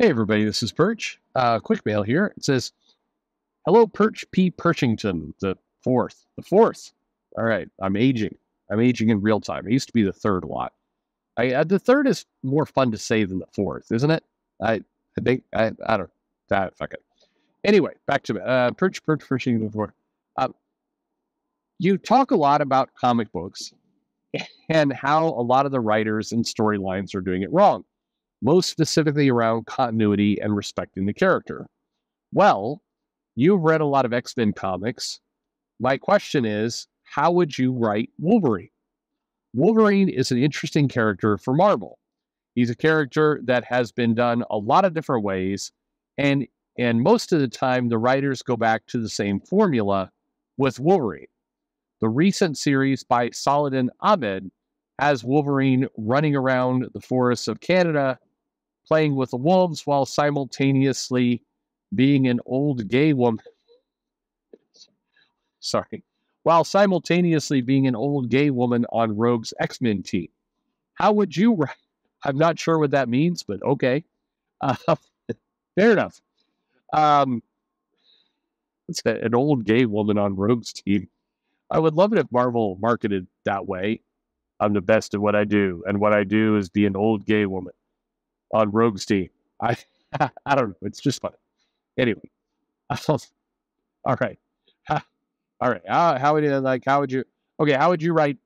Hey, everybody, this is Perch. Uh, quick mail here. It says, Hello, Perch P. Perchington, the fourth. The fourth. All right, I'm aging. I'm aging in real time. I used to be the third a lot. I, uh, the third is more fun to say than the fourth, isn't it? I, I think, I, I don't, that, fuck it. Anyway, back to uh, Perch, Perch, Perchington, the fourth. Um, you talk a lot about comic books and how a lot of the writers and storylines are doing it wrong most specifically around continuity and respecting the character. Well, you've read a lot of X Men comics. My question is how would you write Wolverine? Wolverine is an interesting character for Marvel. He's a character that has been done a lot of different ways, and and most of the time the writers go back to the same formula with Wolverine. The recent series by Saladin Ahmed has Wolverine running around the forests of Canada playing with the wolves while simultaneously being an old gay woman. Sorry. While simultaneously being an old gay woman on Rogue's X Men team. How would you write? I'm not sure what that means, but okay. Uh, fair enough. Um, it's a, an old gay woman on Rogue's team. I would love it if Marvel marketed that way. I'm the best at what I do, and what I do is be an old gay woman on Rogue's team. I I don't know. It's just fun. Anyway, all right, all right. How, how would you like? How would you? Okay, how would you write?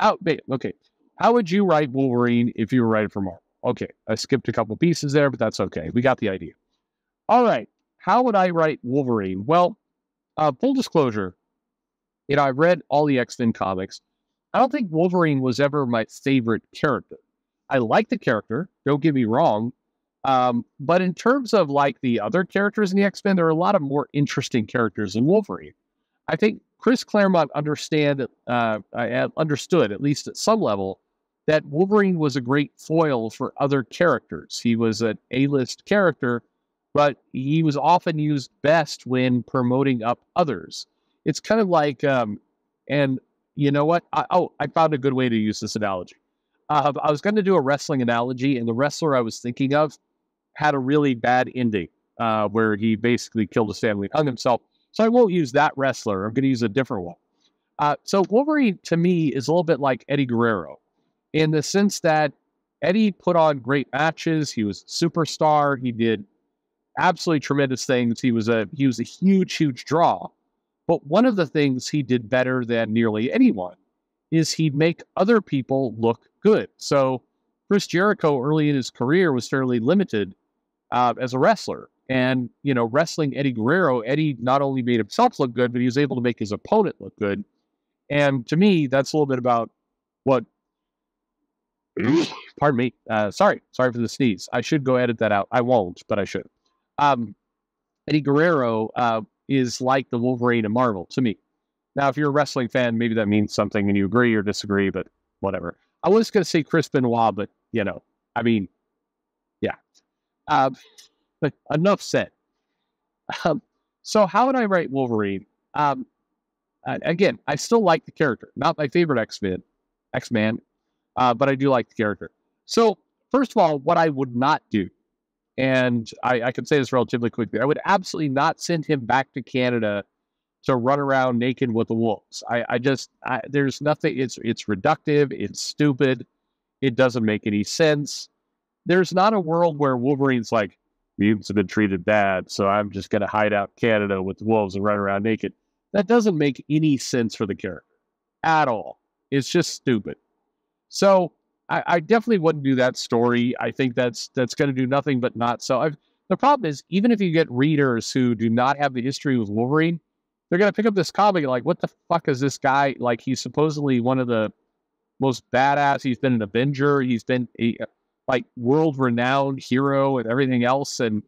Out. Okay, how would you write Wolverine if you were writing for Marvel? Okay, I skipped a couple pieces there, but that's okay. We got the idea. All right, how would I write Wolverine? Well, uh, full disclosure, you know, I read all the X Men comics. I don't think Wolverine was ever my favorite character. I like the character. Don't get me wrong. Um, but in terms of like the other characters in the X Men, there are a lot of more interesting characters in Wolverine. I think Chris Claremont understand uh, understood at least at some level that Wolverine was a great foil for other characters. He was an A-list character, but he was often used best when promoting up others. It's kind of like, um, and you know what? I, oh, I found a good way to use this analogy. Uh, I was going to do a wrestling analogy, and the wrestler I was thinking of had a really bad ending uh, where he basically killed his family, hung himself. So I won't use that wrestler. I'm going to use a different one. Uh, so Wolverine to me is a little bit like Eddie Guerrero in the sense that Eddie put on great matches. He was a superstar. He did absolutely tremendous things. He was a he was a huge, huge draw. But one of the things he did better than nearly anyone is he'd make other people look good. So Chris Jericho early in his career was fairly limited uh, as a wrestler. And, you know, wrestling Eddie Guerrero, Eddie not only made himself look good, but he was able to make his opponent look good. And to me, that's a little bit about what, pardon me, uh, sorry, sorry for the sneeze. I should go edit that out. I won't, but I should. Um, Eddie Guerrero uh, is like the Wolverine of Marvel to me. Now, if you're a wrestling fan, maybe that means something and you agree or disagree, but whatever. I was going to say Chris Benoit, but you know, I mean, yeah. Um, but enough said. Um, so how would I write Wolverine? Um, again, I still like the character. Not my favorite X Men, X Man, uh, but I do like the character. So first of all, what I would not do, and I, I can say this relatively quickly, I would absolutely not send him back to Canada to run around naked with the wolves. I, I just I, there's nothing. It's it's reductive. It's stupid. It doesn't make any sense. There's not a world where Wolverine's like mutants have been treated bad, so I'm just going to hide out Canada with the wolves and run around naked. That doesn't make any sense for the character at all. It's just stupid. So I, I definitely wouldn't do that story. I think that's that's going to do nothing but not so. I've, the problem is, even if you get readers who do not have the history with Wolverine, they're gonna pick up this comic like, what the fuck is this guy? Like, he's supposedly one of the most badass. He's been an Avenger. He's been a like world renowned hero and everything else, and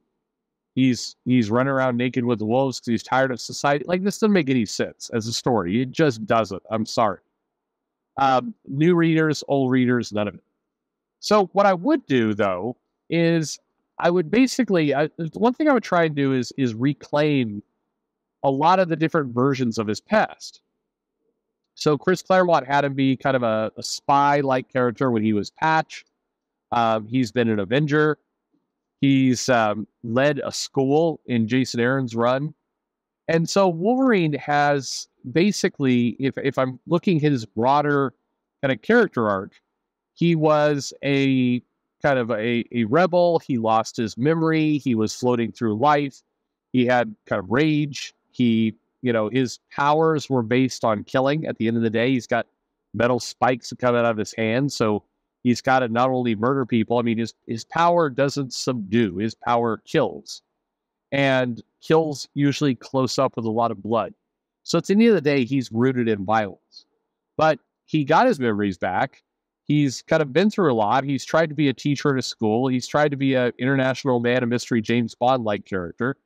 he's he's running around naked with the wolves because he's tired of society. Like, this doesn't make any sense as a story. It just doesn't. I'm sorry. Um, new readers, old readers, none of it. So what I would do though is I would basically I, one thing I would try and do is is reclaim a lot of the different versions of his past. So Chris Claremont had him be kind of a, a spy-like character when he was Patch. Um, he's been an Avenger. He's um, led a school in Jason Aaron's run. And so Wolverine has basically, if, if I'm looking his broader kind of character arc, he was a kind of a, a rebel. He lost his memory. He was floating through life. He had kind of rage. He, you know, his powers were based on killing. At the end of the day, he's got metal spikes come out of his hands. So he's got to not only murder people, I mean, his, his power doesn't subdue, his power kills. And kills usually close up with a lot of blood. So at the end of the day, he's rooted in violence. But he got his memories back. He's kind of been through a lot. He's tried to be a teacher at a school. He's tried to be an international man of mystery James Bond like character.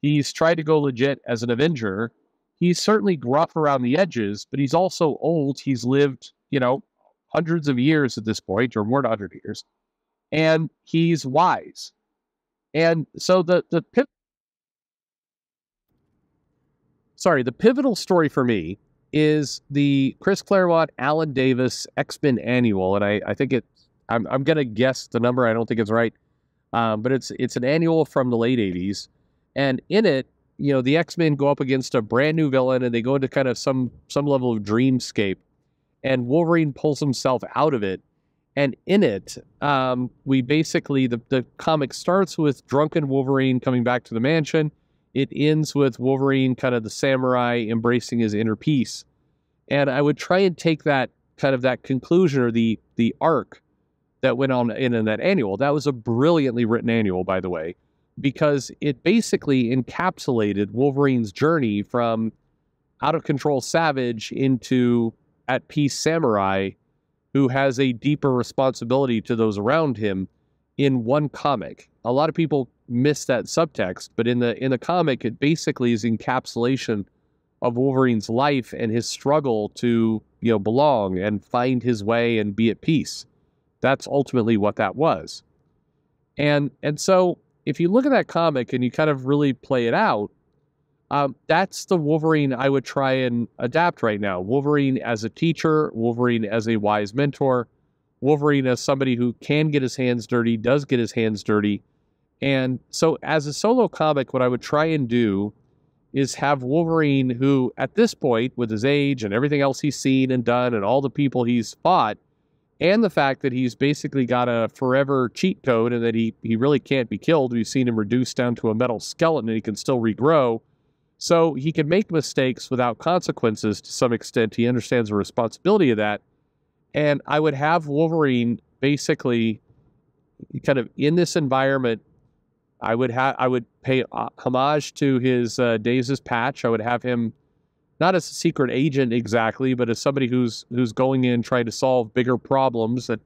He's tried to go legit as an Avenger. He's certainly gruff around the edges, but he's also old. He's lived, you know, hundreds of years at this point, or more than 100 years, and he's wise. And so the the sorry, the pivotal story for me is the Chris Claremont, Alan Davis X Men Annual, and I, I think it. I'm I'm gonna guess the number. I don't think it's right, um, but it's it's an annual from the late '80s, and in it, you know, the X Men go up against a brand new villain, and they go into kind of some some level of dreamscape, and Wolverine pulls himself out of it. And in it, um, we basically the the comic starts with drunken Wolverine coming back to the mansion it ends with Wolverine, kind of the samurai, embracing his inner peace. And I would try and take that kind of that conclusion or the the arc that went on in, in that annual. That was a brilliantly written annual, by the way, because it basically encapsulated Wolverine's journey from out of control savage into at peace samurai who has a deeper responsibility to those around him in one comic. A lot of people miss that subtext, but in the in the comic, it basically is encapsulation of Wolverine's life and his struggle to you know belong and find his way and be at peace. That's ultimately what that was. And and so if you look at that comic and you kind of really play it out, um, that's the Wolverine I would try and adapt right now. Wolverine as a teacher, Wolverine as a wise mentor, Wolverine as somebody who can get his hands dirty, does get his hands dirty. And so, as a solo comic, what I would try and do is have Wolverine, who at this point, with his age and everything else he's seen and done, and all the people he's fought, and the fact that he's basically got a forever cheat code and that he, he really can't be killed. We've seen him reduced down to a metal skeleton and he can still regrow. So he can make mistakes without consequences to some extent. He understands the responsibility of that. And I would have Wolverine basically kind of in this environment. I would have I would pay uh, homage to his uh, Days' patch. I would have him not as a secret agent exactly, but as somebody who's who's going in trying to solve bigger problems that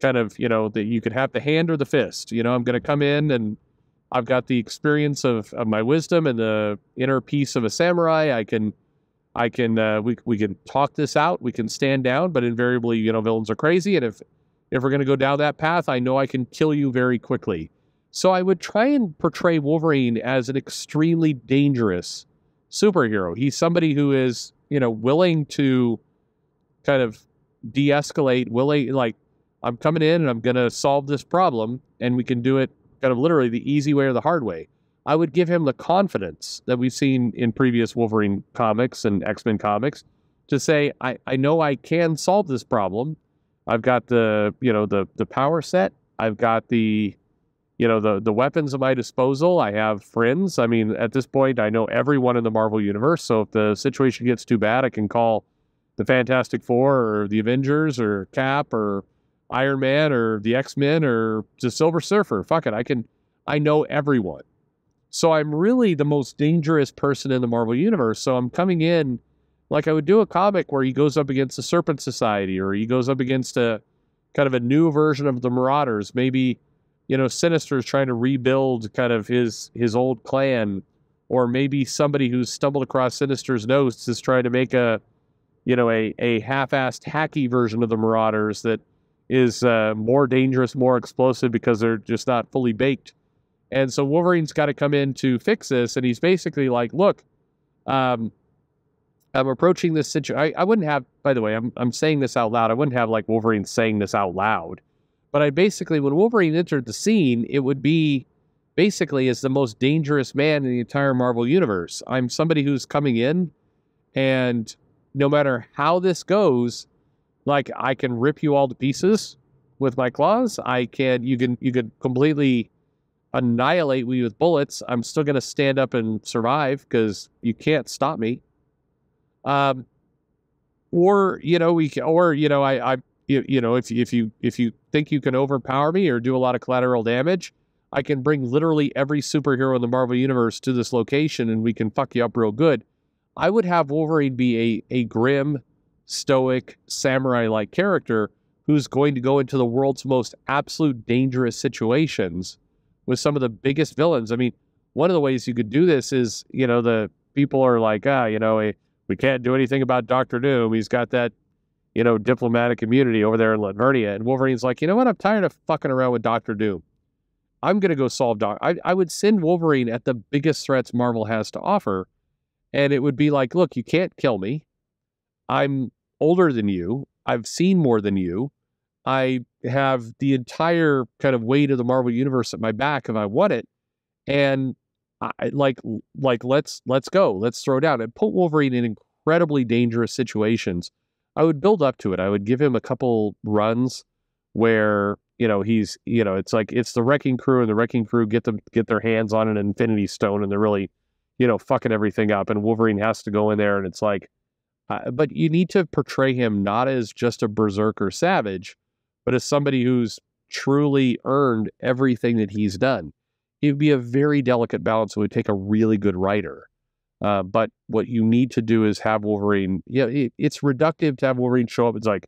kind of you know that you could have the hand or the fist. You know, I'm going to come in and I've got the experience of, of my wisdom and the inner peace of a samurai. I can I can uh, we we can talk this out. We can stand down, but invariably, you know, villains are crazy, and if if we're going to go down that path, I know I can kill you very quickly. So I would try and portray Wolverine as an extremely dangerous superhero. He's somebody who is, you know, willing to kind of de-escalate, willing like I'm coming in and I'm going to solve this problem, and we can do it kind of literally the easy way or the hard way. I would give him the confidence that we've seen in previous Wolverine comics and X Men comics to say, I, I know I can solve this problem. I've got the you know the the power set. I've got the you know the the weapons at my disposal. I have friends. I mean, at this point, I know everyone in the Marvel universe. So if the situation gets too bad, I can call the Fantastic Four or the Avengers or Cap or Iron Man or the X Men or the Silver Surfer. Fuck it, I can. I know everyone. So I'm really the most dangerous person in the Marvel universe. So I'm coming in like I would do a comic where he goes up against the Serpent Society or he goes up against a kind of a new version of the Marauders. Maybe, you know, Sinister is trying to rebuild kind of his his old clan. Or maybe somebody who's stumbled across Sinister's notes is trying to make a, you know, a, a half-assed hacky version of the Marauders that is uh, more dangerous, more explosive because they're just not fully baked. And so Wolverine's got to come in to fix this. And he's basically like, look, um, I'm approaching this situation. I, I wouldn't have, by the way, I'm, I'm saying this out loud. I wouldn't have like Wolverine saying this out loud, But I basically, when Wolverine entered the scene, it would be basically as the most dangerous man in the entire Marvel universe. I'm somebody who's coming in, and no matter how this goes, like I can rip you all to pieces with my claws. I can you can you can completely annihilate me with bullets. I'm still gonna stand up and survive because you can't stop me. Um, or you know we or you know I I you, you know if if you if you think you can overpower me or do a lot of collateral damage, I can bring literally every superhero in the Marvel universe to this location and we can fuck you up real good. I would have Wolverine be a a grim, stoic samurai like character who's going to go into the world's most absolute dangerous situations with some of the biggest villains. I mean, one of the ways you could do this is, you know, the people are like, ah, you know, we can't do anything about Doctor Doom. He's got that, you know, diplomatic immunity over there in Latveria. And Wolverine's like, you know what? I'm tired of fucking around with Doctor Doom. I'm going to go solve Doc. I, I would send Wolverine at the biggest threats Marvel has to offer. And it would be like, look, you can't kill me. I'm older than you. I've seen more than you. I have the entire kind of weight of the Marvel universe at my back if I want it. And I like like let's let's go. Let's throw down and put Wolverine in incredibly dangerous situations. I would build up to it. I would give him a couple runs where, you know, he's, you know, it's like it's the wrecking crew and the wrecking crew get them get their hands on an infinity stone and they're really, you know, fucking everything up and Wolverine has to go in there and it's like uh, but you need to portray him not as just a berserker savage, but as somebody who's truly earned everything that he's done. It would be a very delicate balance. It would take a really good writer. Uh, but what you need to do is have Wolverine. Yeah, it, it's reductive to have Wolverine show up. It's like,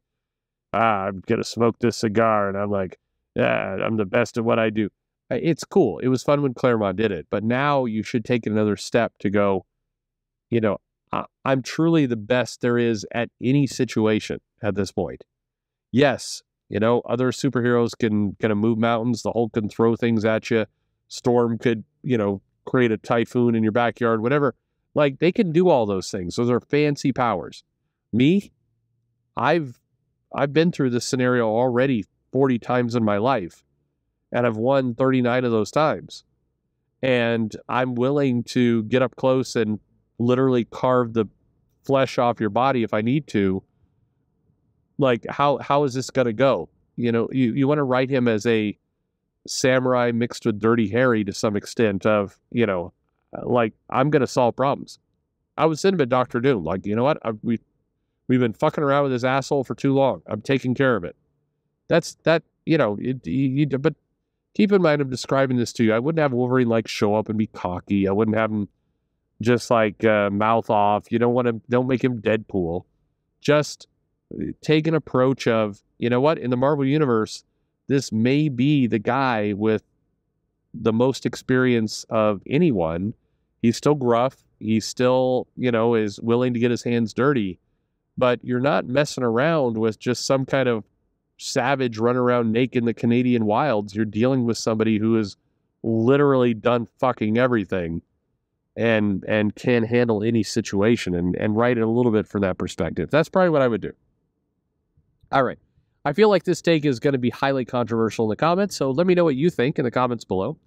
ah, I'm gonna smoke this cigar, and I'm like, yeah, I'm the best at what I do. It's cool. It was fun when Claremont did it, but now you should take another step to go. You know, I, I'm truly the best there is at any situation at this point. Yes, you know, other superheroes can kind of move mountains. The Hulk can throw things at you. Storm could, you know, create a typhoon in your backyard, whatever. Like they can do all those things. Those are fancy powers. Me, I've I've been through this scenario already 40 times in my life and I've won 39 of those times. And I'm willing to get up close and literally carve the flesh off your body if I need to like how how is this going to go? You know, you you want to write him as a samurai mixed with dirty Harry to some extent of, you know, like I'm going to solve problems. I send him a Doctor Doom. Like, you know what? I, we we've been fucking around with this asshole for too long. I'm taking care of it. That's that. You know, it, you, you, but keep in mind, I'm describing this to you. I wouldn't have Wolverine like show up and be cocky. I wouldn't have him just like uh, mouth off. You don't want to. Don't make him Deadpool. Just take an approach of, you know what, in the Marvel Universe, this may be the guy with the most experience of anyone. He's still gruff. He still, you know, is willing to get his hands dirty. But you're not messing around with just some kind of savage run around naked in the Canadian wilds. You're dealing with somebody who has literally done fucking everything and and can handle any situation and, and write it a little bit from that perspective. That's probably what I would do. All right. I feel like this take is going to be highly controversial in the comments, so let me know what you think in the comments below.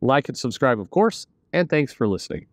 Like and subscribe, of course, and thanks for listening.